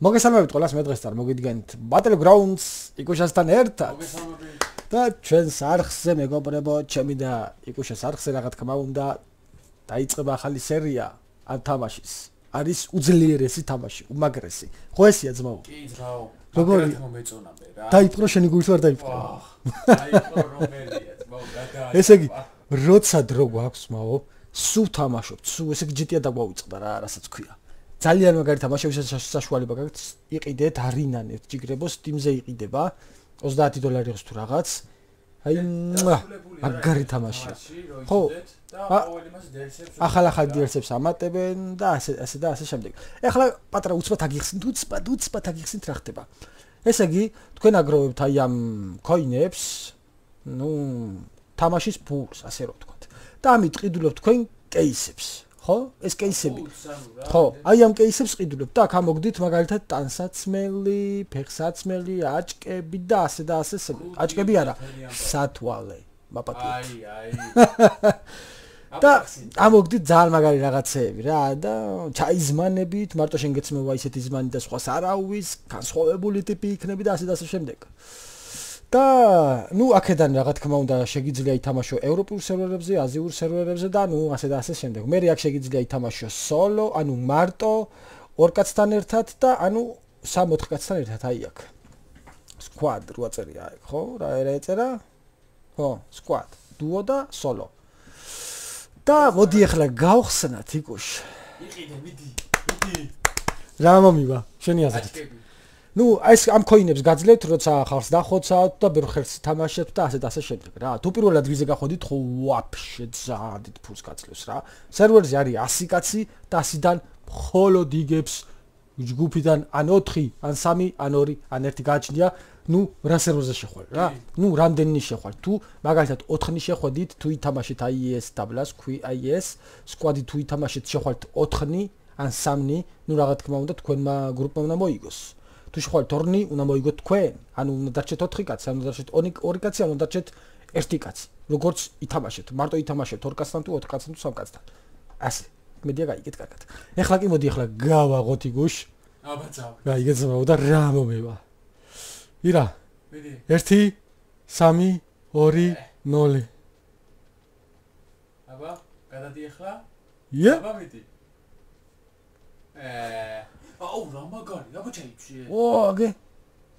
მოგესალმებით ყველას მე დღეს წარმოგიდგენთ Battlegrounds იკუშასთან ერთად. და ჩვენს არხზე მეგობრებო, ჩემი და იკუშას არხზე რა თქმა უნდა დაიწყება ახალი სერია ამ თამაშის. არის უძლიერესი თამაში, უმაგრესი. ხო ესია ძმაო? კი, ძმაო. როგორი? მომეწონამე რა. დაიფრო შენი გულს ვარ დაიფრო. დაიფრო რომელია, ძმაო, გადაა. ესე იგი, როცა დრო გვაქვს, მაო, სუ თამაშობთ, სუ ესე იგი GTA დაგვაუწყდა რა, რასაც ქვია. ძალიან მაგარი თამაშებისა საშუალება გაქვთ. იყიდეთ არინანეთ ჯიგრებო Steam-ზე იყიდება. 30 დოლარი ხს თუ რაღაც. აი მაგარი თამაშია ხო ახალ-ახალ DLC-ს ამატებენ და ასე ასე და ასე შემდეგ. ეხლა პატარა უცბად აგიხსნით უცბად უცბად აგიხსნით რა ხდება. ესე იგი თქვენ აგროვებთ აი ამ coin-ებს ну თამაშის ფულს ასე რომ ვთქვათ. და ამით ყიდულობთ თქვენ кейსებს ხო? ეს кейსები. ხო, აი ამ кейსებს ყიდულობ და აქ ამოგდით მაგალითად ტანსაცმელი, ფეხსაცმელი, აჭკები და ასე და ასე ესე. აჭკები არა, სათვალე, მაპატი. აი, აი. და ამოგდით ძალიან მაგარი რაღაცეები რა და ჩაიზმანებით, მარტო შენ გეცნობა ისეთი ზმანი და სხვას არავის, განსხვავებული ტიპი იქნები და ასე და ასე შემდეგ. აა და ნუ აქედან რა თქმა უნდა შეგიძლია ითამაშო ევროპულ სერვერებზე, აზიურ სერვერებზე და ნუ ასე და ასე შემდეგ. მე აქ შეგიძლია ითამაშო solo, ანუ მარტო ორ კაცთან ერთად და ანუ სამ-ოთხ კაცთან ერთად აი აქ. squad რო აწერია აქ, ხო? რა ერა ეწერა? ხო, squad, duo და solo. და მოდი ახლა გავხსნათ იკუშ. იყიდე, მიდი, მიდი. რა მომივა? შენი აზრით? ну ეს ამ coin-ებს გაძლევთ, როცა ხალხს დახოცავთ და ბევრ ხერხს თამაშებთ და ასე და ასე შემდეგ რა. თუ პირველ ადგილზე გაходით, ხო ვაფშე ძალიან დიდ ფულს გაძლევს რა. სერვერზე არის 100 კაცი და 100-დან მხოლოდ იგებს ჯგუფიდან ან 4, ან 3, ან 2, ან 1 გააჩნია. ну, რა სერვერზე შეხვარ რა. ну, რამდენი შეხვარ? თუ მაგალითად 4-ნი შეხვედით, თუ ითამაშეთ აი ეს დაბლას, ქვი აი ეს, სკვადი თუ ითამაშეთ შეხვართ 4-ნი ან 3-ნი, ну, რა თქმა უნდა, თქვენმა გრუპამ უნდა მოიგოს. თუ შეხვალ თორნი უნდა მოიგოთ თქვენ. ანუ უნდა დარჩეთ 4 კაცი ანუ დარჩეთ 2 კაცი ანუ დარჩეთ 1 კაცი. როგორც ითამაშეთ მარტო ითამაშეთ 2 კაცთან თუ 4 კაცთან თუ 3 კაცთან. ასე. მედია გაიგეთ კარგად. ეხლა კი მოდი ეხლა გავაღოთ იგუშ. აბაცავ გაიგეთ ზმაო და რა მომევა. ირა. მედი 1 3 2 0 აბა გადადი ეხლა. ია. აბა მედი აა აუ რა მაგარი აბა ჩაიფშე ო აგე.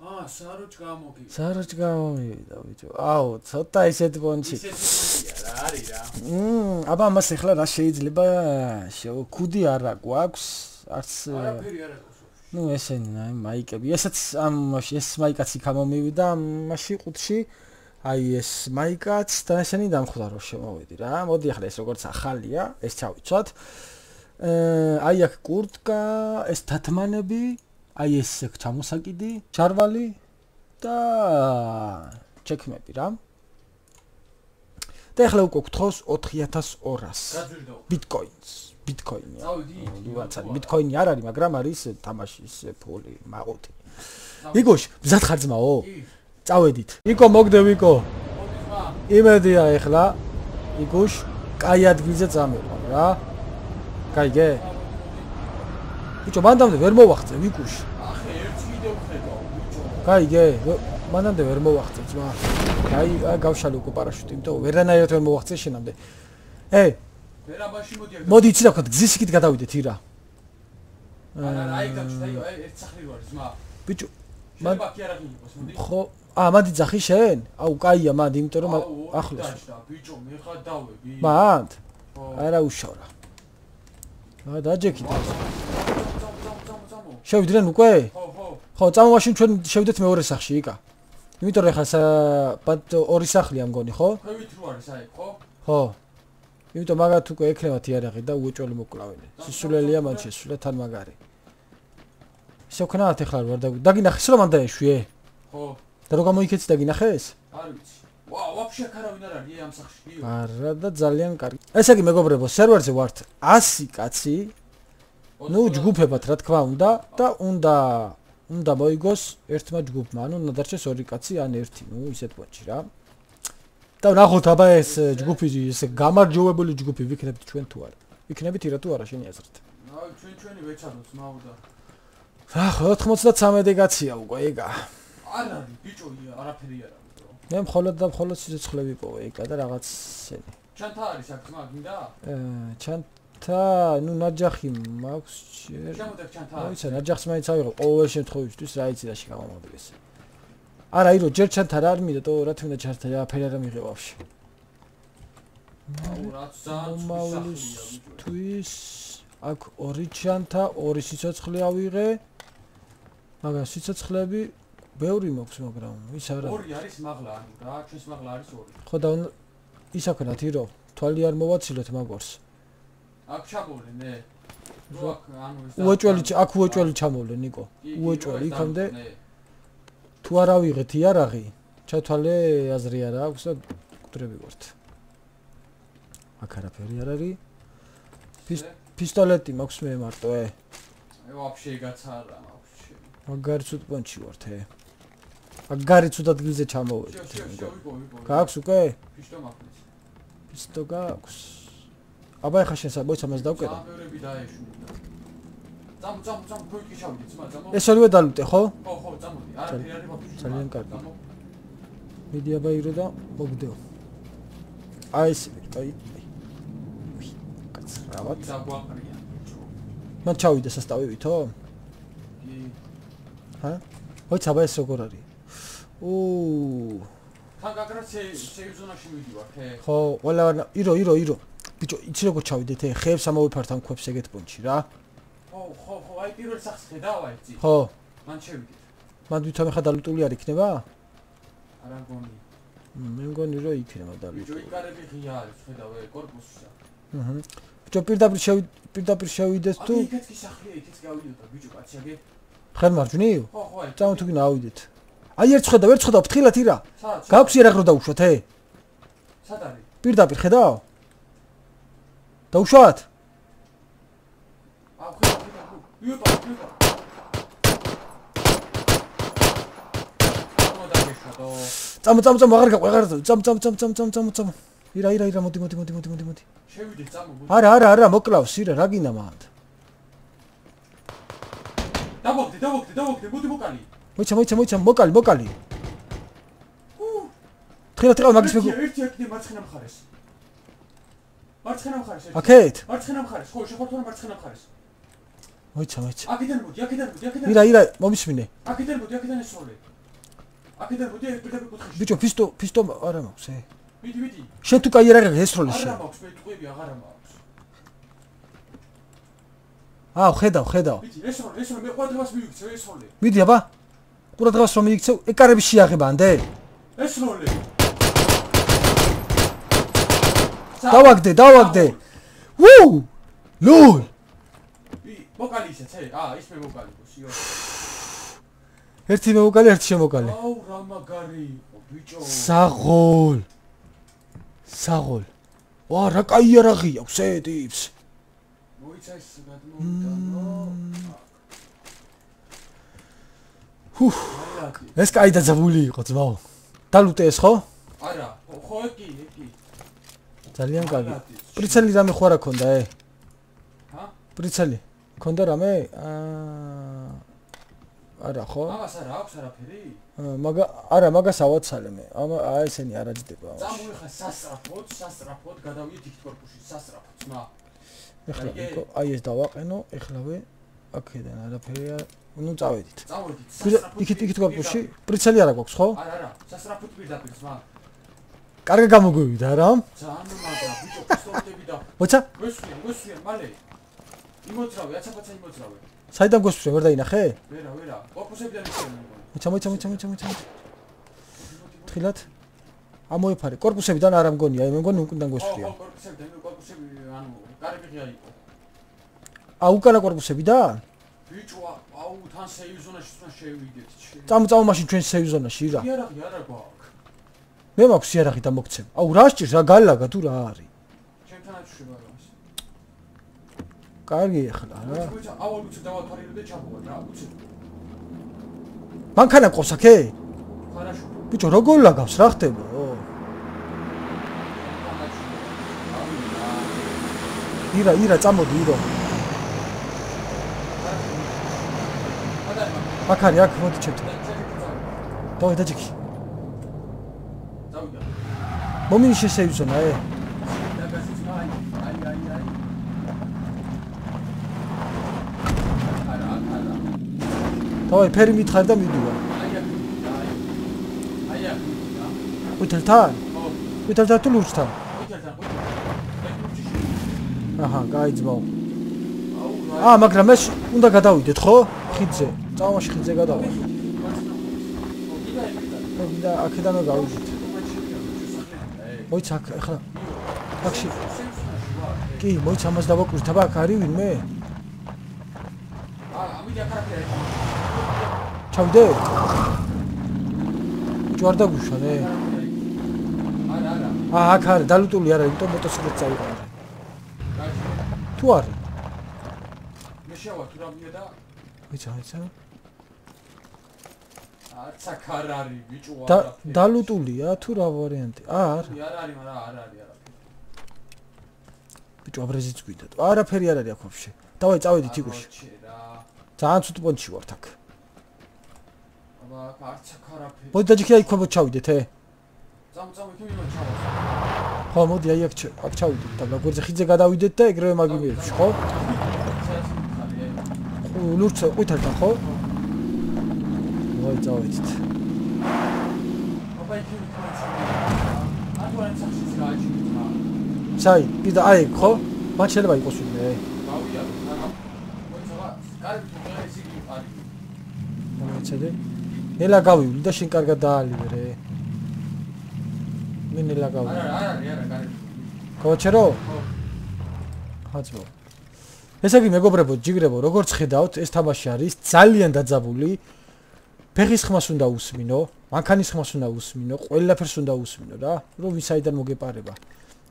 აა საროჭ გამოგი საროჭ გამოვიდა ბიჭო აუ ცოტა ისეთ პონჩი რა არის რა? მმ აბა მას ახლა რა შეიძლება კუდი არა გვაქვს არც არაფერი არ აქვს ну ესენი აი მაიკები. ესაც ამ ეს მაიკაცი გამომივიდა მასში ყუთში. აი ეს მაიკაც და ესენი დამხვდა რომ შემოვედი რა. მოდი ახლა ეს როგორც ახალია ეს ჩავიცვათ აი აქ კურტკა, ეს თათმანები, აი ეს ჩამოსაკიდი, ჩარვალი და ჩექმები რა. და ახლა უკვე გთხოვს 4200 ბიტკოინს. ბიტკოინი. ვაცარი, ბიტკოინი არ არის, მაგრამ არის თამაშის ფული, მაყუთი. იგოშ, მზად ხარ ძმაო? წავედით. იკო მოგდე ვიკო. იმედია ახლა იგოშ, კაი ადგილზე წამეყვა რა. გაიგე? ბიჭო, მანდამდე ვერ მოვახცე ვიკუშ. ახე, ერთი ვიდეო ხედავ, ბიჭო. გაიგე? მანდამდე ვერ მოვახცე ძმა. აი, გავშალე უკვე პარაშუტი, იმიტომ ვერანაირად ვერ მოვახცე შენამდე. ე ვერაბაში მოდი მოდი იცი რა ვქოთ, გზის იქით გადავიდეთ ირა. არა, აი გაჩნდა, აი ერთ სახლი ვარ, ძმა. ბიჭო, მან ხო, აა, მადი ძახი შენ? აუ, კაია, მადი, იმიტომ რომ ახლოს. ბიჭო, მე ხარ დავები. მანდ? არა უშავრა. აა დაჯექით. შევიდნენ უკვე? ხო, ხო. ხო, წამოვაშინ ჩვენ შევიდეთ მეორე სახლში, იკა. იმიტომ რომ ხა ბად ორი სახლია მგონი, ხო? ქვევით რო არის აი, ხო? ხო. იმიტომ მაგათ უკვე ექნებათ იარაღი და უეჭველი მოკლავენი. სისულელია მან შესულა თან მაგარი. ისე ვქნათ ეხლა ვარ და დაგინახეს რომ მანდა ეშვიე? ხო. და რო გამოიქეცი დაგინახეს? არ ვიცი. ვა, ვაფშე ქარავინ არ არის ამ სახლში. არა და ძალიან კარგი. ესე იგი მეგობრებო, სერვერზე ვართ 100 კაცი. ნუ ჯგუფებად რა თქმა უნდა და უნდა უნდა მოიგოს ერთმა ჯგუფმა, ანუ უნდა დარჩეს ორი კაცი ან ერთი, ნუ ისეთ პონჩი რა. და ნახოთ აბა ეს ჯგუფი ესე გამარჯვებული ჯგუფი ვიქნებთ ჩვენ თუ არა. ვიქნებით ირა თუ არა შენი აზრით? აი ჩვენ ჩვენი ვეცადოთ მაუდა. რა 93 გაცია უკვე ეგა არ არის ბიჭო არაფერი არ არის ბრო მე მხოლოდ და მხოლოდ სიცოცხლე ვიპოვე ეგა და რაღაცები ჩანთა არის აქ ძმა გინდა აა ჩანთა ნუ ნაჯახი მაქვს ჯერ. შემოდებ ჩანთა. ვიცი ნაჯახს მაინც ავიღო ყოველ შემთხვევისთვის რა იცი რაში გამომადგეს არა ირო ჯერ ჩანთა რა არ მინდა თო რა თქმა უნდა ჩანთა რა ფერი არ მიღე ვაფშე აუ რაც ძალიან მომავლის მსახურია, ბიჭო. თვის აქ ორი ჩანთა ორი სიცოცხლე ავიღე. მაგრამ სიცოცხლეები ბევრი მოქვს მაგრამ ის არა ორი არის მაღლა ანუ რა ჩვენს მაღლა არის ორი. ხო და ისაქნათ ირო თვალი არ მოვაცილოთ მაგორს. აქ ჩამოვლე მე რო აქ ანუ ეს უეჭველი ჩ- აქ უეჭველი ჩამოვლე ნიკო. ეს იქამდე თუ არ ავიღეთ იარაღი ჩათვალე აზრი არა აქვს და გვდრები ვართ. აქ არაფერი არ არის. პისტოლეტი მაქვს მე მარტო ე ე ვაფშე გაცარა მაგარი ცუდ პონჩი ვართ ე მაგარი ცუდ ადგილზე შო ჩამოვედით გაქვს უკვე? ფიშტო მაქვს. პისტო გაქვს. აბა ეხა შენ საბოიც ამას დავკერა სამეურები დაეშუ წამ წამ წამ ქუიკი შავდი ძმა წამო ეს ორივე დალუტე ხო? ხო ხო წამოდი. არაფერი არის ვაფშე ძალიან კარგი. მიდი აბა ირო და მოგდეო. აი ეს აი კაცრავად. მან ჩავიდე სასტავი ვითო? კი. ჰა? ოიც აბა ეს როგორ არის უ. თან გაგრა სეივ ზონაში მიდივარ ხე. ხო ყველა ვარ ირო ირო ირო. ბიჭო იცი როგორ ჩავიდეთ ე ხეებს ამოვიფართ ამ ქვებს ეგეთ პონჩი რა. ხო ხო ხო აი პირველ სახს ხედავ აი წი ხო. მან შევიდეთ მან ვითომ ხა დალუტული არ იქნება? არა მგონი მ, მე მგონი რომ იქნება ბიჭო დალუტული იკარები ღია არის ხედავ ე კორპუსსა აჰა. ბიჭო პირდაპირ შევი პირდაპირ შევიდეთ თუ? აი იქაც კი სახლია იქაც გავიდოდა ბიჭო კაცი აგე. ხერ მარჯვნი ხო ხო აი წამო თუ გინდა ავიდეთ აი ერთ ხედავ ერთ ხედავ ფრთხილად ირა. გაქვს იარაღ რო დაუშვათ ე სად არის? პირდაპირ ხედავ დაუშვათ აუ ხედავ ხედავ იუტა იუტა. წამო წამო წამო აღარ გაყვე აღარ წამო წამო წამო წამო წამო წამო წამო. ირა ირა ირა მოდი მოდი მოდი მოდი მოდი. მოდი შევიდე წამო არა არა არა მოკლავს ირა რა გინდა მანდ დავოგდე დავოგდე დავოგდე მოდი მოკალი მოიცა მოიცა მოიცა მოკალი მოკალი. თხილა თხილა მაგის მეგო ერთი ერთი მარცხენა მხარეს. მარცხენა მხარეს ერთი. აკეთ მარცხენა მხარეს ხო შეხორთუნა მარცხენა მხარეს. მოიცა მოიცა. აქედან მოდი აქედან მოდი აქედან ირა ირა მომისმინე. აქედან მოდი აქედან ესროლე აქედან მოდი ეს პირდაპირ კუთხეში. ბიჭო ფისტო ფისტო არა მაქვს ე. მიდი მიდი შენ თუ კაი იარაღი ესროლე არა შენ? მაქვს მე ტყვები აღარა მაქვს. აუ ხედავ ხედავ. მიდი ესროლე ესროლე მე ყვადებას მივიქცე ესროლე მიდი აბა ყურადღებას რომ მიიქცევ ეკარები შეაღება ანდე ესროლე დავაგდე დავაგდე. ვუ! ლულ! მოკალი ისეც ე აა ის მე მოკალი გოსიო ერთი მოკალი ერთი შემოკალი აუ რა მაგარი იყო ბიჭო. საღოლ. საღოლ. ვა რა კაი იარაღი აქვს ე ტიპს მოიცა ეს გადმოვიტანო ჰუ აი რა ეს კაი დაძაბული იყო ძმაო. დალუტე ეს ხო? არა ხო, ეკი ეკი. ძალიან კარგი. პრიცელი რამე ხო არა ქონდა ე. ჰა? პრიცელი ქონდა რამე აა არა ხო? ამას არა აქვს არაფერი? მაგა არა მაგას ავაცალე მე. ამა აი ესენი არ აჯდება წამოიხა სასწრაფოდ სასწრაფოდ გადავიდეთ იქ კორპუსში სასწრაფოდ ძმა. ეხლა აი ეს დავაყენო ეხლავე აქედან არაფერი არ ნუ წავედით წავედით იქით იქით კორპუსში პრიცელი არა გვაქვს ხო არა არა სასწრაფოდ პირდაპირ ძმა კარგი გამოგვივიდა რა ძალიან მაგრა ბიჭო პისტოლეტები და მოცა გვესვიან გვესვიან მალე იმოძრავე აცაფაცა იმოძრავე საიდან გვესვრე ვერ დაინახე ვერა ვერა კორპუსებიდან ისევენ მოცა მოცა მოცა მოცა მოცა თხილად ამოიფარე კორპუსებიდან არ ამგონია მე მგონი უკუნდან გვესვრია ხო კორპუსებიდან მე კორპუსები ანუ კარები ღია იყო ა უკანა კორპუსებიდან ბიჭო აუ თან სეივ ზონაში თვითონ შევიდეთ წამო წამო მაშინ ჩვენ სეივ ზონაში რა იარაღი არა გვაქვს. მე მაქვს იარაღი და მოგცემ. აუ რა სჭირს რა გალაგა თუ რა არის? ჩემთანაც შევა რამის კარგი ახლა რა. აუ უცე დავათვალიერე და ჩავყვა რა უცე მანქანა ყავს აქე ხარაშო. ბიჭო როგორ ლაგავს რა ხდება? ირა. ირა წამოდი ირო აქ არის, აქ მოდი ჩემთან. დავი დაჭიქი. დავიდა. მომინი შესევიზონა, ე. დავი ფერი მითხარ და მიდუა. აი აქ ვითელთან? ხო. ვითელთან თუ ლურჯთან? ვითელთან გუჩი. აჰა, რა. აა, მაგრამ ეს უნდა გადავიდეთ, ხო? ხიძზე. წამაში ხიძე გადავა. და აქედანო გავიდით. მოიცა აქ ახლა აქში. კი მოიცა მას დავაკვირთ აბა აქ არის ვინმე? ჩავდე ჯوار დაგუშანე არა არა აა აქ არის დალუტული არა იმიტომ მოტოციკლით წავიყარე თუ არის? მე შევარ თუ რა მია და ვიცი აიცა არცა ხარ არის ბიჭო არა. დალუტულია თუ რა ვარიანტი? აა, არა. არა არის, მაგრამ არა არის, არა. ბიჭო, აბრეზიც გვიდა. არაფერი არ არის აქ ვაფშე. დავაი, წავედით ჩერა. ძალიან ცუდ პონჩი ვართ აქ. აბა, არცა ხარაფერი. მოდი დაჯიქი აი ქვემოთ ჩავიდეთ, ე. წამ წამ თუ იმან ჩავა. ხო, მოდი აი აქ ჩა- აქ ჩავიდეთ და გვერდზე ხიძე გადავიდეთ და ეგრევე მაგიმიერებში, ხო? ხო, ლურც ყვითელთან, ხო? მოი წავედით. აბა, იქ იმან ჩავა. არ ვიცი საერთოდ რა. საი, კიდე აი, ხო? მან შეიძლება იყოს ვინმე. გავია, მაგრამ მოიცვა, კარგი იგი არის. მომეცადე. ნელა გავივლი და შენ კარგად დაალივერე. მე ნელა გავივლი. არა, არა, არა, კარგი. გავაჩერო? ხო. ხაცმო. ესე იგი მეგობრებო, ჯიგრებო, როგორც ხედავთ, ეს თამაში არის ძალიან დაძაბული. ფეხის ხმას უნდა უსმინო, მანქანის ხმას უნდა უსმინო, ყველაფერს უნდა უსმინო რა, რომ ვისაიდან მოგეპარება.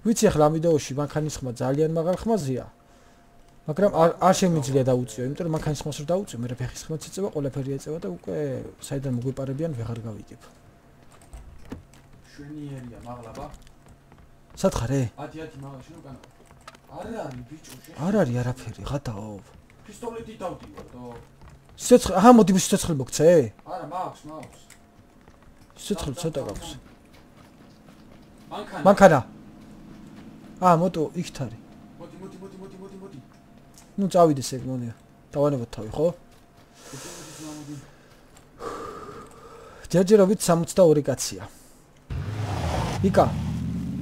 ვიცი ახლა ამ ვიდეოში მანქანის ხმა ძალიან მაღალ ხმაზეა. მაგრამ არ არ შემიძლია დაუწიო, იმიტომ რომ მანქანის ხმას რო დაუწიო, მე ფეხის ხმაც ეწევა, ყველაფერი ეწევა და უკვე საიდან მოგეპარებიან ვეღარ გავიგებ. შვენიერია, მაღლაბა. სათხარე? 10-10 მაღლა შენ უკანა. არა არის ბიჭო, შენ. არ არის არაფერი, ღადაო. პისტოლეტი დავდივარ, დო. სიცოცხლე, აჰა, მოდი სიცოცხლე მოგცე? არა, მაქვს, მაქვს. სიცოცხლე ცოტა გაქვს. მანქანა. მანქანა. აა, მოტო იქ თარი. მოდი, მოდი, მოდი, მოდი, მოდი, მოდი. ნუ წავიდეს ეგ მონია. დავანებოთ თავი, ხო? ჯერჯერობით 62 კაცია. იკა.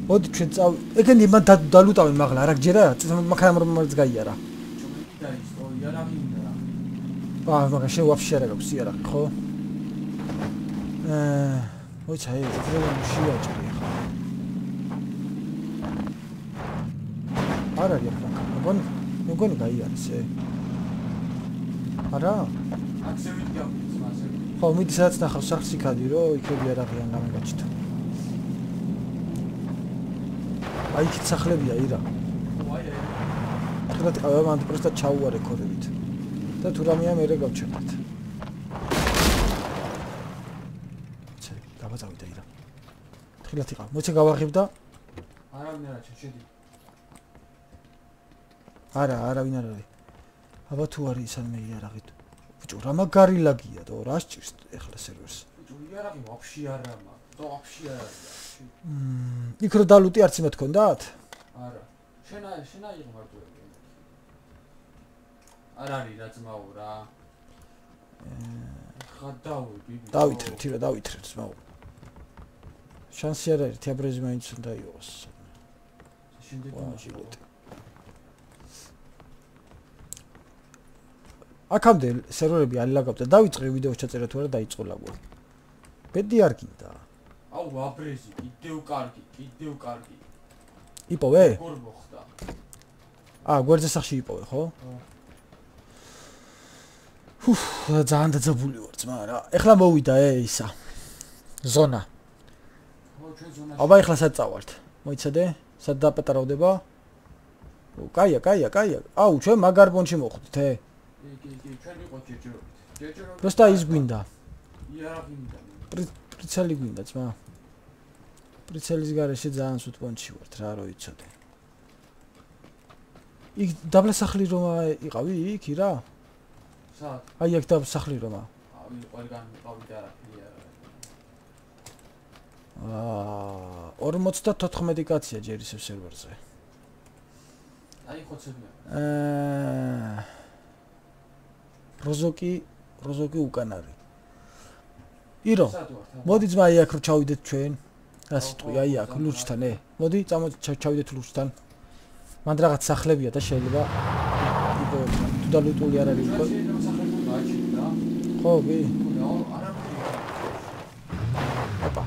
მოდი ჩვენ წავ ეგენი მან და- დალუტავენ მაღლა, რა გჯერა? მანქანა რომ მარც გაიარა. ჩომეთი დაის, ო, იარაღი. აა, მაგრამ შენ ვაფშე არ გაქვს იარაღი, ხო? აა, მოიცა, ეგ ეგრევე შეაჭრი ახლა. არ არის ახლა. მგონი, მგონი გაიარეს ე. არა? აქ ზევით გავდის, მასე. ხო, მიდი სადაც ნახავს სახს იქადი, რომ იქები არაღიან გამიგაჩით. აი იქით სახლებია ირა. ო, აი, აი. ხედავთ ყავა მანდ პროსტა ჩაუარე ქორებით. და თუ რამეა მე გავჩერდეთ. ჩე, გავაწავიდა ირა. თხილად იყავ. მოიცე გავაღებ და არავინ არ აჩენ, შედი. არა, არავინ არ არის. აბა თუ არის ისან მე იარაღით. ბიჭო, რა მაგარი ლაგია და რა სჭირს ეხლა სერვერს. ბიჭო, იარაღი ვაფშე არა მაქვს. დო ვაფშე არ არის. მმ, იქ რო დალუტი არც იმეთ ქონდათ? არა. შენა, შენა იყო მარტო. არ არის რა ძმაო რა. ხა დავიდი. დავითრეთ, ირა დავითრეთ, ძმაო. შანსი არ არის, თეაბრეზი მაინც უნდა იყოს. შემდეგ ჟილეტი. აქამდე სერვერები ალაგავდა. დავიწყე ვიდეოს ჩაწერა თუ არა დაიწყო ლაგვა. ბედი არ გინდა. აუ აბრეზი, კიდევ კარგი, კიდევ კარგი. იპოვე? გორ მოხდა. აა, გვერდზე სახში იპოვე, ხო? ხო. ჰუფ, ძალიან დაძაბული ვარ, ძმა რა. ეხლა მოვიდა ე ისა. ზონა. აბა ეხლა სად წავართ? მოიცადე? სად დაპატარავდება? ო, კაია, კაია, კაია. აუ, ჩვენ მაგარ პონჩი მოხვდით, ე? კი, კი, კი, ჩვენ იყო ჯერჯერობით. ჯერჯერობით. პროსტა ის გვინდა. იარაღი მინდა. პრიცელი გვინდა, ძმა. პრიცელის გარეშე ძალიან სულ პონჩი ვართ, რა რო იცოდე. იქ დაბლა სახლი რომ იყავი იქ ირა? სად? აი აქ დაბლა სახლი რომა. ავი ყველგან მიყავი და არაფერი არა. აა 54 კაცია ჯერ ისევ სერვერზე. აი ხოცებია. აა როზოკი როზოკი უკან არის. ირო, მოდი ძმა აი აქ რო ჩავიდეთ ჩვენ. რა სიტყვი აი აქ ლურჯთან, ე. მოდი ჩავიდეთ ლურჯთან. მან რაღაც სახლებია და შეიძლება იგო თუ დალუტული არ არის უკვე. შეიძლება სახელმწიფო გააჩინო რა. ხო, კი. არაფერი. ოპა.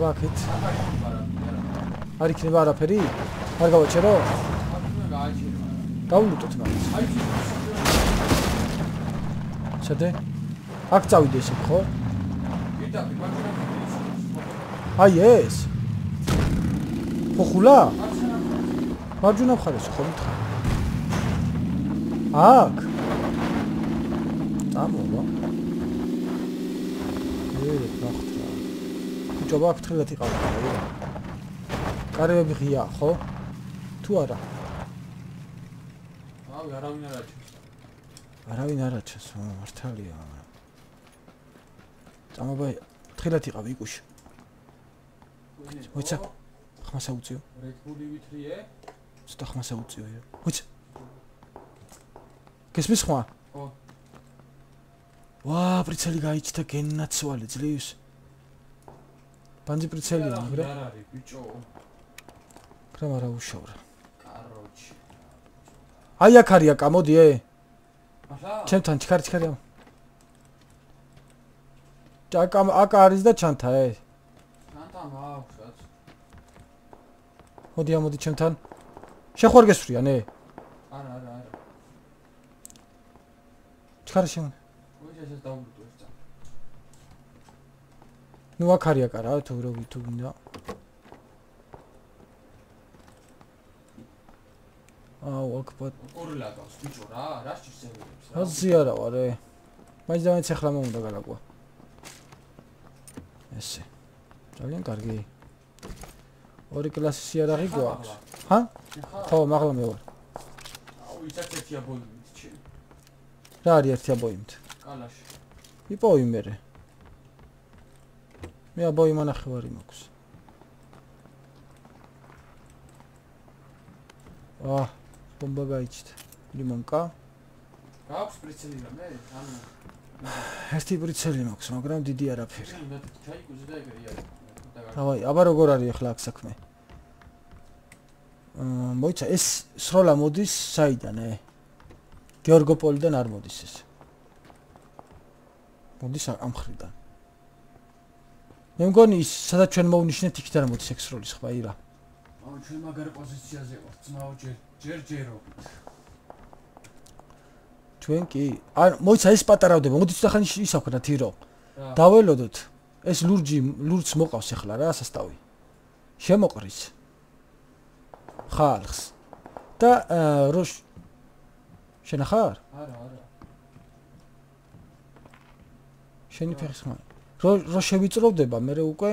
ვაკეთ. არაფერი არ იქნება არაფერი? არ გავაჩერო? აქ გააჩინო. დავლუტოთ მაგას. აი შედე? აქ წავიდე ესე ხო? პირდაპირ მაგერა აი ეს. ხო ხულა? მარცხენა მარჯვენა მხარეს ხო მითხარ? აქ. წამოვა. ე, ნახტა. ბიჭობა აქ თხილად იყავ. კარებები ღია, ხო? თუ არა? ავი არავინ არ აჩენს. არავინ არ აჩენს, მართალია. წამოვა თხილად იყავ იკუში. მოიცა. ხმასა უწიო. რედბული ვითრიე? ცოტა ხმასა უწიო. მოიცა. გესმის ხმა? ხო. ვა, პრიცელი გაიჩნდა გენაცვალე ძლივს. ბანძი პრიცელია, მაგრამ არ არის ბიჭო. მაგრამ არა უშავრა. კაროჩი. აი აქ არის აკა, მოდი ე. ახლა? ჩემთან ჩქარი ჩქარი ამ. აკა აკა არის და ჩანთა ე. ანტა მაქვს რაც. მოდი ამოდი ჩემთან. შეხვარ გესვრიან ე. არა, არა, არა. ჩქარი შენ. მოიცა ეს დაუბრუნდო ეს წამ. ნუ აქ არის აკა რა თუ რო თუ გინდა. აუ აქ პატ ორლა გავს ბიჭო რა, რა ევერებს რა. აზი არა ვარ ე. მაინც და მაინც ახლა მომუნდა გალაკვა. ესე. ძალიან კარგი. ორი კლასის იარაღი გვაქვს. ჰა? ხო, მაღლა მე ვარ. აუ იცაცეთია ბოლომით ჩემ. რა არის ერთი აბოიმთ? კალაში. იპოვი მე. მე აბოი მონახევარი მაქვს. აა, ბომბა გაიჩით. ლიმონკა. გაქვს პრიცელი რამე? ანუ ერთი ბრიცელი მაქვს, მაგრამ დიდი არაფერი. მე ჩაიკუზე და ეგრე იარი. დავაი, აბა როგორ არის ახლა აქ საქმე? აა, მოიცა ეს სროლა მოდის საიდან ე? გეორგოპოლიდან არ მოდის ეს. მოდის ა- ამ ხრიდან. მე მგონი ის სადაც ჩვენ მოვნიშნეთ იქით არ მოდის ეს სროლის ხმა ირა. აუ ჩვენ მაგარ პოზიციაზე ვართ, ძმაო ჯერ ჯერ ჯერო. ჩვენ კი არ მოიცა ეს პატარავდება, მოდით ახლა ის აქვთ თირო. დაველოდოთ. ეს ლურჯი ლურჯს მოყავს ახლა რა სასტავი. შემოყრის. ხალხს. და როშ შენახარ? არა, არა. შენი ფეხის ხმა. რო რო შევიწროვდება, მე უკვე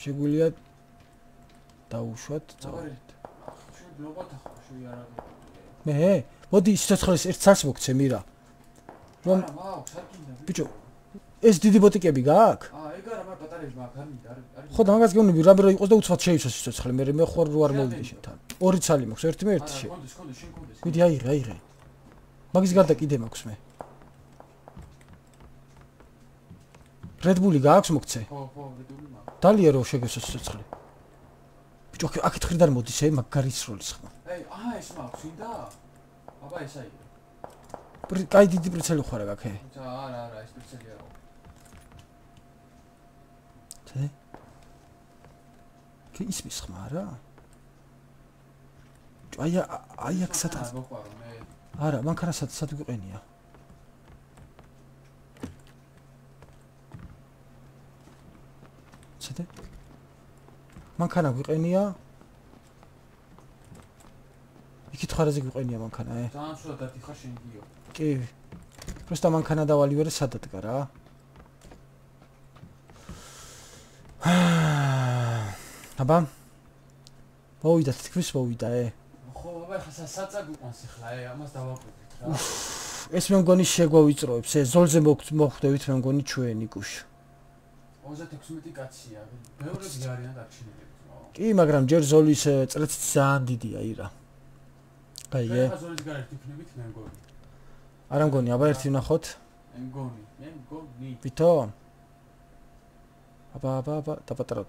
შეგვიძლია დაუშვათ წავედით. შეგლობათ ახლა შევი არა. მე, მოდი სიცოცხლის ერთ სას მოგცე მირა. რომ ბიჭო, ეს დიდი ბოტიკები გააქვს? აა, ეგ არა, მაგრამ ბატარეები მაქვს, ამინდა, არის. ხო, დამაგას გეუბნები, რამე რო იყოს და უცბად შეიცოს სიცოცხლე, მე მე ხوار რო არ მოვიდი შენთან. ორი ცალი მაქვს, ერთი მე ერთი შე. გიდი აიღე, აიღე. მაგის გარდა კიდე მაქვს მე. აა, რედბული გააქვს მოგცე? ხო, ხო, რედბული მაქვს. დალიერო შეგესოს ცეცხლი. ბიჭო, აქეთ ხრიდან მოდის, ე მაგარის როლის ხმა. ე, აა ეს მაქვს ინდა. აბა ესა იყო. კაი დიდი პრიცელი ხوارა გაქვს, ე? არა, არა, ეს პრიცელი არა. თე? კი ისმის ხმა არა? აი აი აქ სადაც. არა, მანქანა სადაც სად გვიყენია? ცეთე? მანქანა გვიყენია? იქით ხარაზე გვიყენია მანქანა, ე? ძალიან სულად დადიხარ შენ გიო. კი. პროსტა მანქანა დავალი ვერე სადადგა რა. აბა. მოვიდა, თითქმის მოვიდა, ე. ხო, აბა, ხა საწა გვიყვანს ახლა, აი, ამას დავაკვირდით რა. ეს მე მგონი შეგვავიწროებს ეს ზოლზე მოხვდებით მე მგონი ჩვენი კუშ 36 კაცია. ბევრები არიან დარჩენილი კი მაგრამ ჯერ ზოლის წრეც ძალიან დიდია ირა აი ე ზოლის გარეთ იქნებით მე მგონი. არა მგონი აბა ერთი ვნახოთ. მე მგონი მე მგონი. ვითო აბა აბა აბა დაპატარავ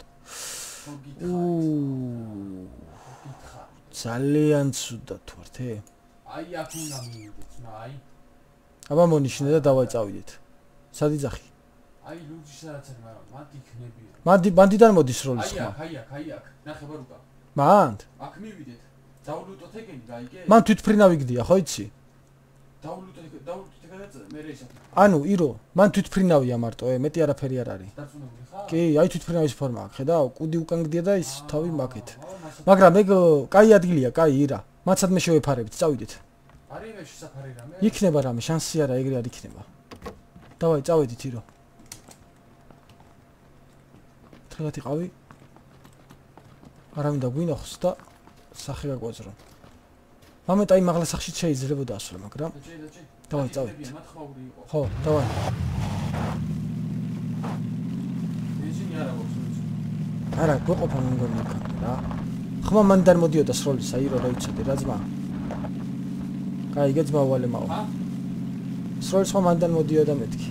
უუ ძალიან ცუდად ვართე აი აქ უნდა მივიდეთ აი. აბა მონიშნე და დავაი წავიდეთ სად იძახი აი ლუჯი სადაც არის მაგრამ მანდ იქნებია მანდი მანდიდან მოდის როლის ხმა? აი აქ აი აქ. ნახე ბარ უკან მანდ. აქ მივიდეთ. დავლუტოთ ეგენი გაიგე მან თვითფრინავი გდია ხო იცი? დავლუტოთ დავლუტოთ ეგადაც მე რეისა ანუ ირო მან თვითფრინავია მარტო ე მეტი არაფერი არ არის. კი აი თვითფრინავის ფორმა აქვს ხედავ კუდი უკან გდია და ის თავი მაგეთ მაგრამ ეგ კაი ადგილია კაი ირა. მაცად მე შევეფარებთ წავიდეთ. არის მე შესაფარი რამე? იქნება რამე შანსი არა ეგრე არ იქნება. დავაი წავედით ირო ტრიგათი ყავი. არა მინდა გვინახოს და სახე გაგვაძრო მომენტ აი მაღლა სახში შეიძლებოდა ასვლა მაგრამ დავაი წავედით ხო დავაი ბენზინი არა გვაქვს არა გვეყოფა მგონი იქ რა ხმა მანდარ მოდიოდა სროლის აირო რა იცოდი რა ძმა? კაი გეძმა ვალე მაო. სროლის ხმა მანდარ მოდიოდა მეთქი.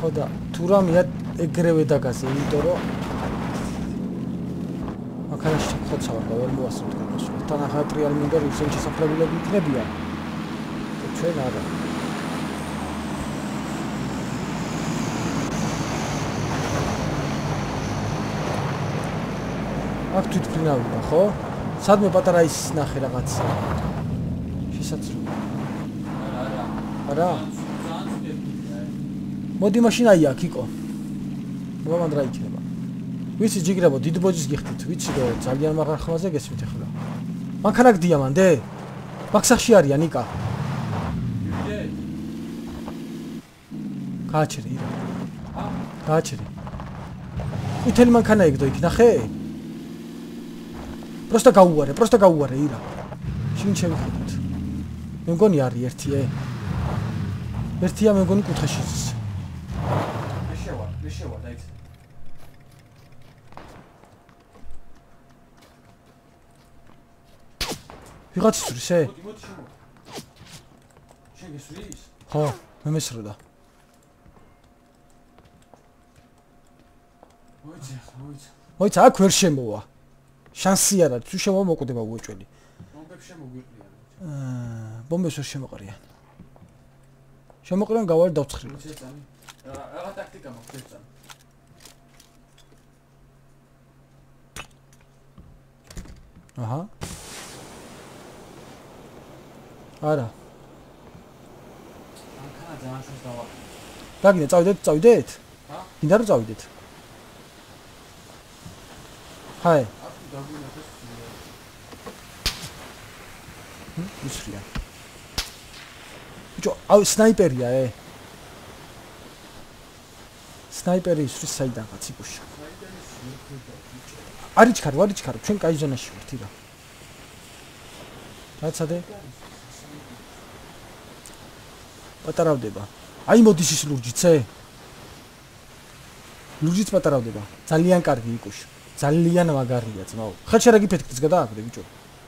ხო და თუ რამეა ეგრევე დაგაზე იმიტომ რომ მაქანაში ხოცავ და ვერ მოასწრებ თქვენს თან ახლა ტრიალ მინდა ისინი შესაძლებელები იქნებიან ჩვენ არა აქ თვითფრინავია ხო? სადმე პატარა ის ნახე რაღაც. შესაძლოა. არა არა. მოდი მაშინ აი აქ იკო მომანდ რა იქნება. ვიცი ჯიგრებო დიდბოჯის გიხდით. ვიცი და ძალიან მაღალ ხმაზე გესმით ახლა მანქანა გდია მანდე ბაქსახში არიან იკა გააჩერე ირა. გააჩერე ყვითელი მანქანა ეგდო იქ ნახე. პროსტა გაუარე პროსტა გაუარე ირა. შინ შევიხედოთ მე მგონი არის ერთიე. ერთია მე მგონი კუთხეშიც შევა, მე შევა დაიც. ვიღაც ისურისე? მოდი, მოდი შემო. შენ გესურის? ხო, მე მესროდა. მოიცა, მოიცა. მოიცა, აქ ვერ შემოვა. შანსი არა თუ შემომოკვდება უეჭველი ბომბებს შემოგვიყრიან აა ბომბებს ვერ შემოყრიან შემოყრიან გავარ დავცხრილო რა ტაქტიკა მოხდეს წამ აჰა. არა. ანქანა ძალიან შეს დავა დაგინე წავიდეთ წავიდეთ. ჰა? გინდა რომ წავიდეთ. ჰაი. ისრია. ბიჭო, აუ სნაიპერია ე. სნაიპერი ისრის საიდან კაცი გუშა. არის ჩქარო, არის ჩქარო, ჩვენ კაი ზონაში ვართ ირა. რაცადე? პატარავდება. აი მოდის ის ლურჯიცე? ლურჯიც პატარავდება. ძალიან კარგი იკუშ. ძალიან მაგარია ძმაო. ხელში არა გიფეთქდეს გადააკვდე ბიჭო.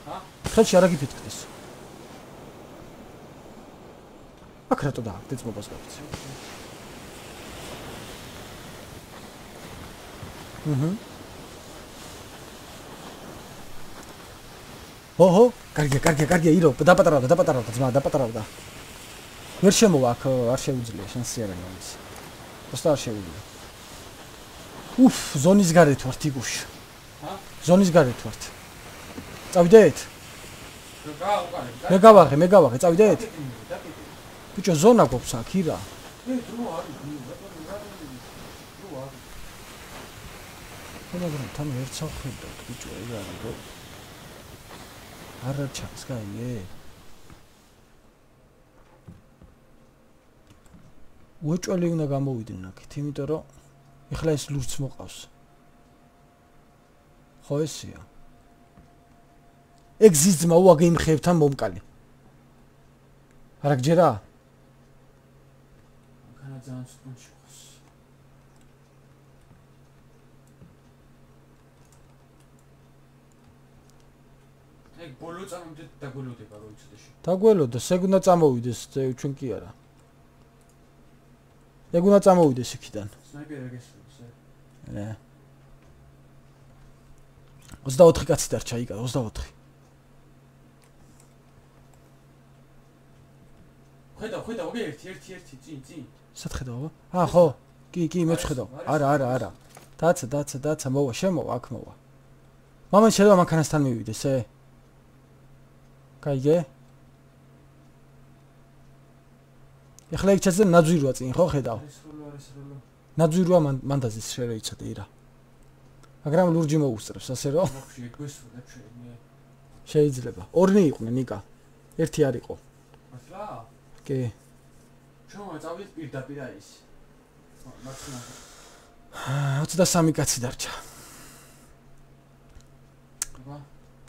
ჰა? ხელში არა გიფეთქდეს. აქ რატო დააკვდე ძმობას გავიცი. აჰა. ოჰო, კარგია, კარგია, კარგია, ირო, დაპატარავდა, დაპატარავდა ძმა, დაპატარავდა. ვერ შემოვა აქ, არ შეუძლია, შანსი არ არის. просто არ შეუძლია. უფ, ზონის გარეთ ვართ იგუშ. ჰა? ზონის გარეთ ვართ. წავიდეთ? რა უკარე? მე გავაღე, მე გავაღე, წავიდეთ? ბიჭო, ზონა გვაქვს აქ, ირა. მაგრამ თან ერთ სახედავთ, ბიჭო, ეგ არის, რო არა ჩანს, გაიგე? უეჭველი უნდა გამოვიდნენ აქეთ, იმიტომ რომ ეხლა ეს ლურც მოყავს. ხო ესია. ეგ ზიზმა უაგე იმ ხევთან მომკალი. არა გჯერა? ძალიან ცუდში ხოს. ეგ ბოლო წამამდე დაგველოდება რო იცოდეში. დაგველოდა, ეგ უნდა წამოვიდეს, ჩვენ კი არა. ეგ უნდა წამოვიდეს იქიდან. სნაიპერი გესროს, ე. ნე. 24 კაცი დარჩა იქა, 24. ხედავ, ხედავ, ოღე ერთი, ერთი, ერთი, წინ, წინ. სათხედავა? აა ხო. კი, კი, მეც ხედავ. არა, არა, არა. დაცა, დაცა, დაცა, მოვა, შემოვა, აქ მოვა. მამა შეიძლება მანქანასთან მივიდეს, ე? გაიგე? ეხლა იქ ჩაძე ნაძვირვა წინ, ხო, ხედავ. ნაძვირვა მანდაზის შეიძლება ირა. მაგრამ ლურჯი მოუსწრებს, ასე რომ. შეიძლება. ორნი იყვნენ, ნიკა. ერთი არ იყო. რა? კი. ჩვენ წავიდეთ პირდაპირ ის. მაქსიმუმ. 23 კაცი დარჩა.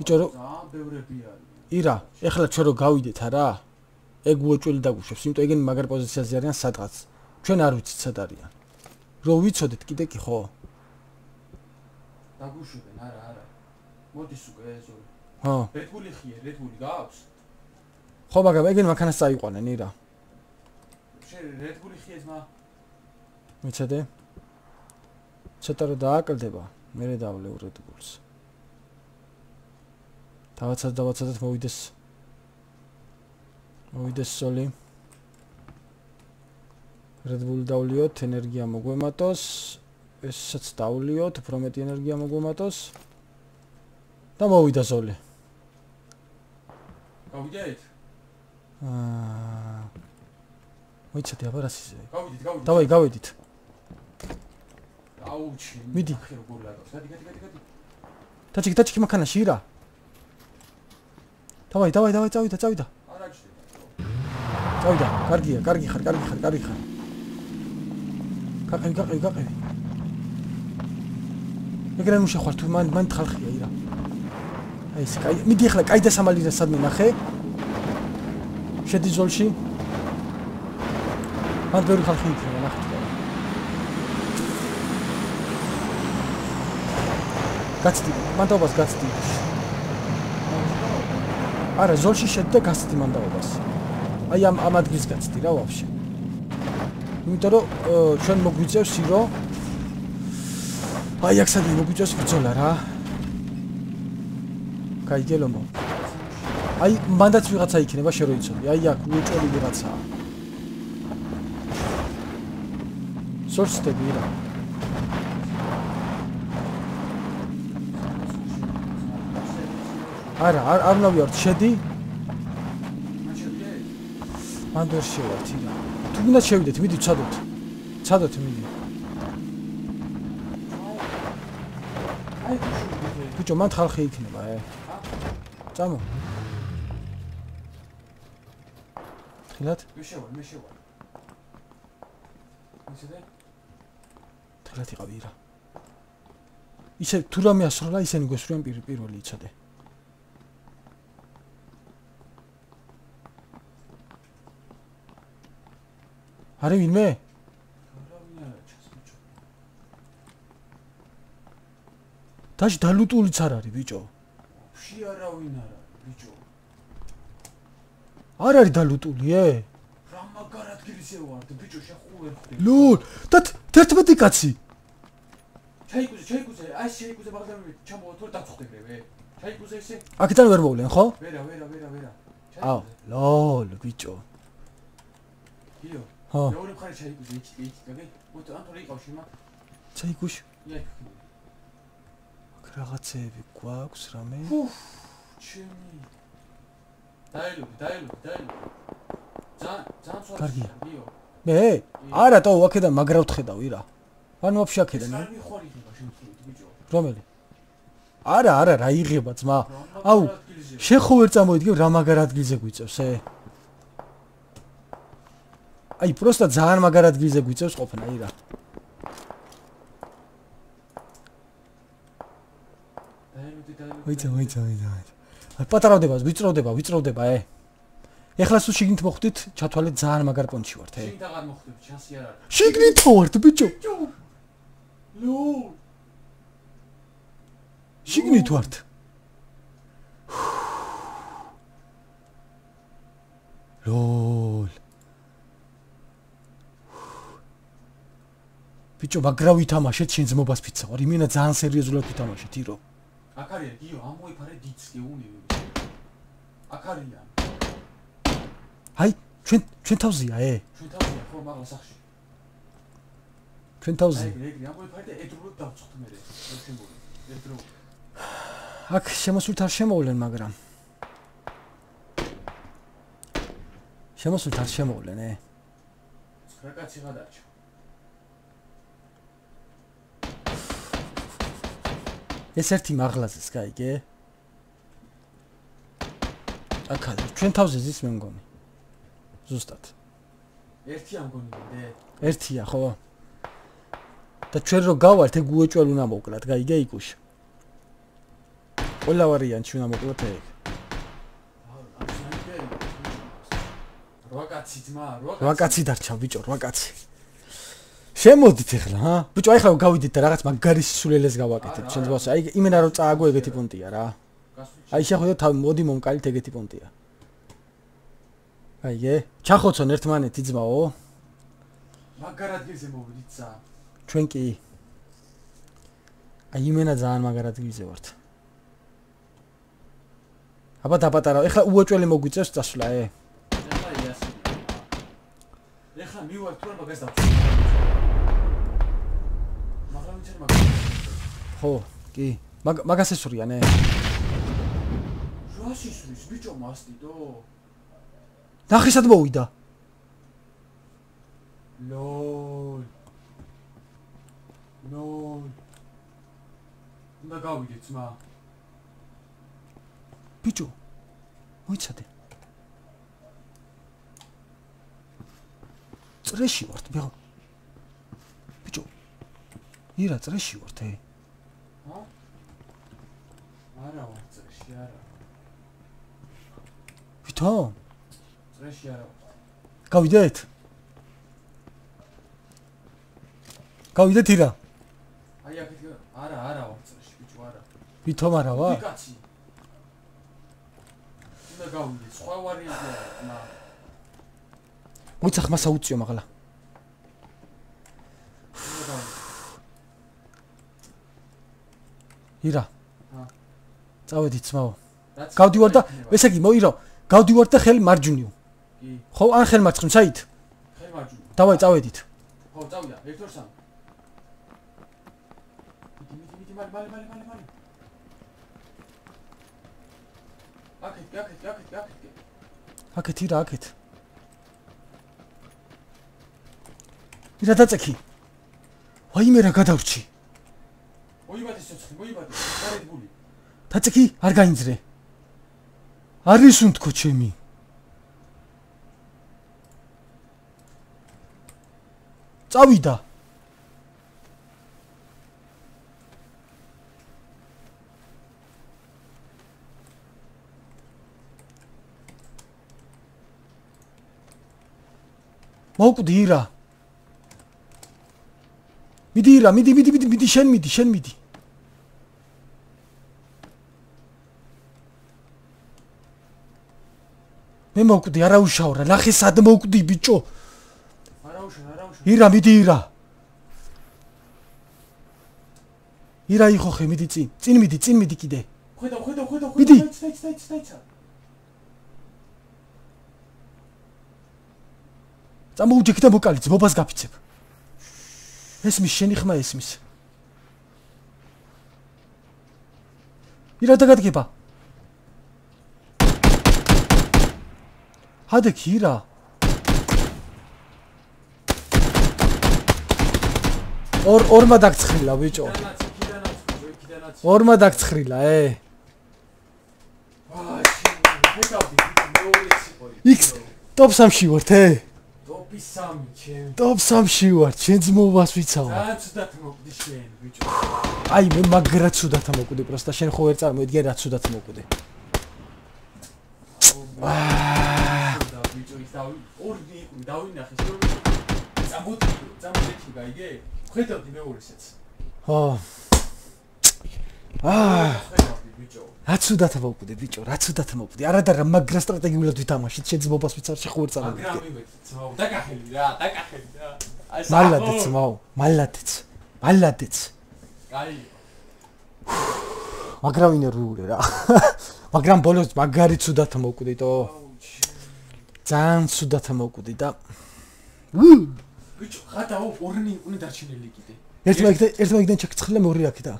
ბიჭო რო ბევრები არის. ირა, ეხლა ჩვენ რო გავიდეთ არა? ეგ უოჭველი დაგუშვებს, იმიტომ ეგენი მაგარ პოზიციაზე არიან სადღაც. ჩვენ არ ვიცით სად არიან. რო ვიცოდეთ კიდე კი ხო? დაგუშვებენ, არა, არა. მოდის უკვე ორი. ხო. რედბული ხია, რედბული გაქვს? ხო, მაგრამ ეგენი მანქანას წაიყვანენ ირა. შენ რედბული ხია ეს მა? მიცადე? ცოტა რო დააკლდება, მე დავლე რედბულს. დავაცად დავაცადეთ მოვიდეს. მოვიდეს სოლი. რედბული დავლიოთ, ენერგია მოგვემატოს. ესაც დავლიოთ, უფრო მეტი ენერგია მოგვემატოს. და მოვიდა სოლი. გავიდეთ? აა მოიცადე აბა რას ისე? გავიდით, გავიდით. დავაი, გავედით. აუჩი. მიდი. ახი როგორ ლაგავს? გადი, გადი, გადი, გადი. დაჩიკი, დაჩიკი მანქანაში ირა. დავაი, დავაი, დავაი, წავიდა, წავიდა. არა ჩდება. წავიდა. კარგია, კარგი ხარ, კარგი ხარ, კარგი ხარ. გაყევი, გაყევი, გაყევი. ეგრე ნუ შეხვალ თუ მან მან ხალხია ირა. აი ეს კაი, მიდი ახლა კაი და სამალინა სადმე ნახე. შედი ზოლში. მან ბევრი ხალხი იქნება, ნახეთ. გაცდი, მანდაობას გაცდი. არა, ზოლში შედი და გაცდი მანდაობას. აი ამ ამ ადგილს გაცდი რა ვაფშე. იმიტომ რომ ჩვენ მოგვიწევს ირო აი აქ სადი მოგვიწევს ბრძოლა რა. გელომო. აი მანდაც ვიღაცა იქნება შეроიცოდი. აი აქ უჭოლი ვიღაცაა. სორსტები რა. არა, არ არ ნავიართ, შედი. მაჩებიე? მან ვერ შევართ ირა. თუ გინდა შევიდეთ, მიდი ცადოთ. ცადოთ მიდი. ბიჭო, მან ხალხი იქნება, ე. წამო. ხილად? მე შევალ, მე შევალ. ისედე? ხილად იყავი ირა. ისე თუ რამე ასროლა, ისენი გესვრიან პირ პირველი იცოდე. არი ვინმე? დაში დალუტულიც არ არის ბიჭო. ვში არავინ არა ბიჭო. არ არის დალუტული, ე? რა მაგარ ადგილზე ვარ ბიჭო შეხუერ ხდი. ლულ, და 11 კაცი. ჩაიკუზე, ჩაიკუზე, აი ჩაიკუზე ბაღდამი ჩამოვა თუ დაწუხდებე. ჩაიკუზე ესე? აქედან ვერ მოვლენ, ხო? ვერა, ვერა, ვერა, ვერა. აუ, ლოლ, ბიჭო. იო. ხო, მეორე მხარე ჩაიკუზე, იქ, იქ, გაგე. მოდი ანტო იყავში მაგ. ჩაიგუშ. იაკ. აქ რაღაცეები გვაქვს რამე? ფუფ, ჩემი. დაელოდი, დაელოდი, დაელოდი. ძალიან, ძალიან სულ. კარგია. იო. მე? არა ტო აქედან მაგრავთ ხედავი რა. ანუ აფში აქედან. რომელი? არა, არა, რა იღება ძმა. აუ, შენ ხო ვერ წამოიდგებ რა მაგარ ადგილზე გვიწევს, ე? აი, პროსტა ძალიან მაგარ ადგილზე გვიწევს ყოფნა, აი რა. ვიცა, ვიცა, ვიცა. აი, პატარავდება, ვიწროვდება, ვიწროვდება, ე? ეხლა სულ შიგნით მოხვდით, ჩათვალეთ ძალიან მაგარ პონჩი ვართ, ე. შიგნით აღარ მოხვდები, ჩანსი არ არის. შიგნით ვართ, ბიჭო. ლო. შიგნით ვართ. ლოლ. ბიჭო, მაგრა ვითამაშეთ შენ ძმობას ფიცა ვარ. იმენა ძალიან სერიოზულად ვითამაშეთ, ირო. აქ არის გიო, ამოიფარე დიც გეუნი. აქ არიან. ჩვენ ჩვენ თავზია, ე. ჩვენ თავია ხო მაგალ სახში. ჩვენ თავზია. აი, ეგრე ამოიფარე და ედრულად დავწუხთ მე. ერთიმური. ედრულად. აქ შემოსულთ არ შემოვლენ, მაგრამ შემოსულთ არ შემოვლენ, ე. ცხრა კაცი გადარჩა. ეს ერთი მაღლაზეს გაიგე? აქ არის ჩვენ თავზე ზის მე მგონი. ზუსტად. ერთი ამ გონიამდე. ერთია, ხო? და ჩვენ რო გავალთ, ეგ უეჭველ უნდა მოკლათ, გაიგე იკუშ. ყველა ვარიანტი უნდა მოკლათ ეგ. რა კაცი ძმა, რა კაცი. რა კაცი დარჩა ბიჭო, რა კაცი. შემოდით ახლა, ჰა? ბიჭო, ახლა გავიდეთ და რაღაც მაგარი სულელეს გავაკეთეთ, ჩვენ ძმას. აი, იმენა რომ წააგო ეგეთი პონტია რა. აი, შეხვედრა თავ მოდი მომკალით ეგეთი პონტია. აიგე? ჩახოცონ ერთმანეთი ძმაო. მაგარ ადგილზე მოვიდით ცა. ჩვენ კი. აი, იმენა ძალიან მაგარ ადგილზე ვართ. აბა დაპატარავ. ეხლა უოჭველი მოგვიწევს წასვლა, ე? ეხლა იასი. ეხლა მივარ თუ რა მაგას დავწერ. მაგრამ ვიცი მაგას. ხო, კი. მაგ მაგას ესურიან, ე? რაში სულის ბიჭო მასტიდო? ნახისად მოვიდა. ლოლ. ლოლ. უნდა გავიდეთ ძმა. ბიჭო. მოიცადე. წრეში ვართ, ბიჭო. ბიჭო. ირა წრეში ვართ, ე? ჰა? არა ვარ წრეში არა. ვითომ? წრეში არა გავიდეთ? გავიდეთ ირა? აი აქეთ არა არა ვარ წრეში ბიჭო არა. ვითომ არა ვარ? კაცი. უნდა გავიდეთ სხვა ვარიანტი არა ძმა. მოიცა ხმასა უწიო მაღლა. უნდა გავიდეთ. ირა. ჰა. წავედით ძმაო. გავდივარ და ესე იგი მოირო. გავდივარ და ხელ მარჯვნივ. ხო, ან ხელ მარცხნივ საით? ხელი მარჯვნივ. დავაი წავედით. ხო, წავიდა. 1 2 3. მიდი, მიდი, მიდი, მალე, მალე, მალე, მალე, მალე. აკეთ, აკეთ, აკეთ, აკეთ. აქეთ ირა, აქეთ. ირა დაწექი. ვაიმე რა გადავრჩი. მოიბადეს ცოცხლი, მოიბადეს. გარეთ გული. დაწექი, არ გაინძრე. არის უნდქო ჩემი. წავიდა. მოკვდი ირა. მიდი ირა, მიდი, მიდი, მიდი, მიდი, შენ მიდი, შენ მიდი. მე მოკვდი, არა უშავრა, ნახე სად მოკვდი ბიჭო. ირა, მიდი ირა. ირა იხოხე, მიდი წინ. წინ მიდი, წინ მიდი კიდე. ხედა, ხედა, ხედა, ხედა. მიდი. დაიცა, დაიცა, დაიცა. წამოუჯექი და მოკალი, ძმობას გაფიცებ. ესმის შენი ხმა ესმის. ირა დაგადგება. ჰადე ქირა. ორ ორმა დაგცხრილა ბიჭო. ორმა დაგცხრილა, ე. იქ ტოპ 3-ში ვართ, ე? ტოპი 3, ჩემ. ტოპ 3-ში ვარ, ჩვენ ძმობას ვიცავ. ძალიან ცუდად მოკვდი შენ, ბიჭო. აი მე მაგრა ცუდათ მოკვდი, პროსტა შენ ხო ვერ წარმოიდგენ რა ცუდათ მოკვდი. აა. ის და ორი დავინახე რომ წამოტივრო, წამოტივრო გაიგე? ხედავდი მეორესაც. ხო. აა რაცუდათ მოვკვდე ბიჭო, რაცუდათ მოვკვდე. არადარა მაგრა სტრატეგიულად ვითამაშით, შეძლებობას ვიც არ შეხვარ წამოვიდე. მაგრამ მივედი, ძმაო, დაკახელი რა, დაკახელი რა. აი მალადეც, ძმაო, მალადეც. მალადეც. კაი. მაგრამ ინერვიულე რა. მაგრამ ბოლოს მაგარი ცუდათ მოვკვდიტო. ძალიან ცუდათ მოვკვდი და ბიჭო ხადაო ორნი იყვნენ დარჩენილი კიდე. ერთი ერთი მაგდენ ჩაკცხლა მეორე აქ და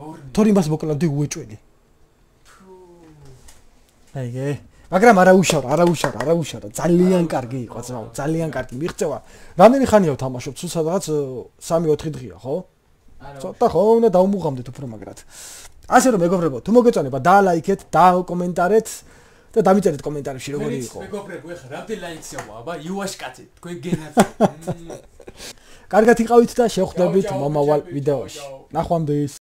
ორნი. თორი მას მოკლავდი უეჭველი. აიგე მაგრამ არა უშავ არა უშავ არა უშავ ძალიან კარგი იყო ძმაო ძალიან კარგი მიღწევა. რამდენი ხანია ვთამაშობ თუ სადღაც 3-4 დღეა ხო? არა ცოტა ხო უნდა დავმუღამდეთ უფრო მაგრად. ასე რომ მეგობრებო თუ მოგეწონება დაალაიქეთ დააკომენტარეთ და დამიწერეთ კომენტარებში როგორი იყო. მეგობრებო ეხლა რამდენი ლაიქსია აბა იუაშ კაცი თქვენ გენაც კარგად იყავით და შევხვდებით მომავალ ვიდეოში. ნახვამდის